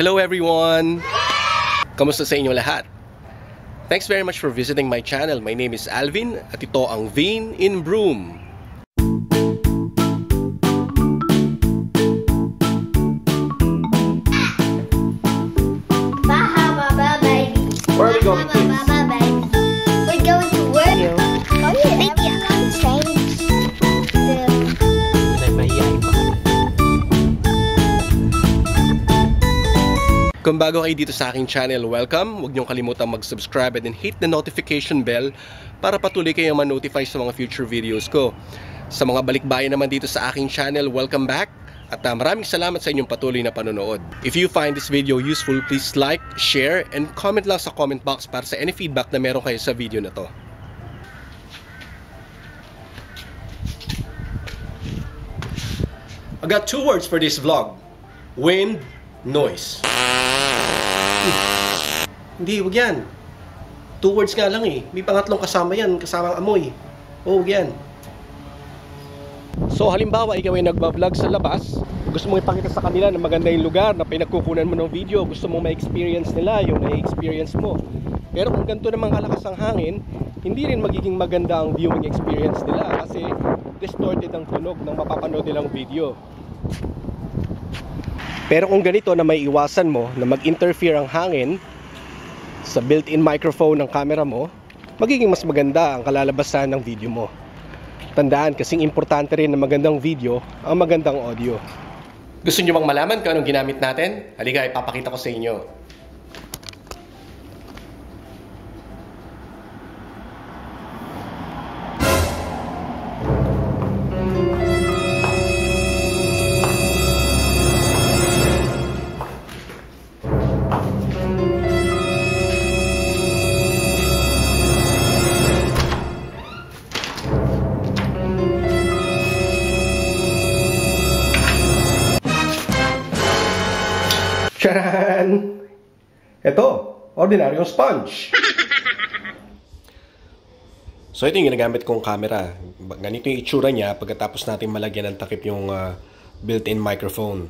Hello everyone! Kamusta sa inyo lahat? Thanks very much for visiting my channel. My name is Alvin at ito ang Vin in Broom. Where are we going, Kung bago kayo dito sa aking channel, welcome. Huwag niyong kalimutang mag-subscribe and then hit the notification bell para patuloy kayong ma-notify sa mga future videos ko. Sa mga balikbayan naman dito sa aking channel, welcome back. At uh, maraming salamat sa inyong patuloy na panonood. If you find this video useful, please like, share, and comment lang sa comment box para sa any feedback na meron kayo sa video na to. I got two words for this vlog. Wind, noise. Hindi, wag yan. Two words nga lang eh. May pangatlong kasama yan, kasamang amoy. Oo, wag yan. So halimbawa, ikaw ay nagbablog sa labas, gusto mong ipakita sa kanila na maganda yung lugar na pinagkukunan mo ng video, gusto mong ma-experience nila yung na-experience mo. Pero kung ganito namang kalakas ang hangin, hindi rin magiging maganda ang viewing experience nila kasi distorted ang tunog ng mapapanood nilang video. Pero kung ganito na may iwasan mo na mag-interfere ang hangin sa built-in microphone ng camera mo, magiging mas maganda ang kalalabasan ng video mo. Tandaan kasing importante rin na magandang video ang magandang audio. Gusto nyo bang malaman kung anong ginamit natin? Halika, ipapakita ko sa inyo. Charan! Ito, ordinaryong sponge. so ito yung ginagamit kong camera. Ganito yung itsura niya pagkatapos natin malagyan ng takip yung ah, built-in microphone.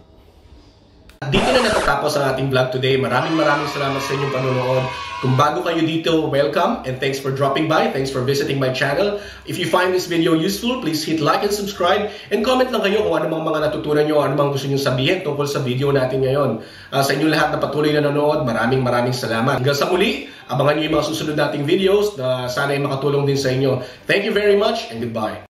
Dito na natatapos ang ating vlog today. Maraming maraming salamat sa inyong panonood. Kung bago kayo dito, welcome and thanks for dropping by. Thanks for visiting my channel. If you find this video useful, please hit like and subscribe and comment lang kayo kung ano mang mga natutunan nyo, ano mang gusto nyo sabihin tungkol sa video natin ngayon. Ah, sa inyo lahat na patuloy na nanonood, maraming maraming salamat. Hanggang sa muli, abangan nyo yung mga susunod nating videos na sana ay makatulong din sa inyo. Thank you very much and goodbye.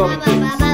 Baby. Where are we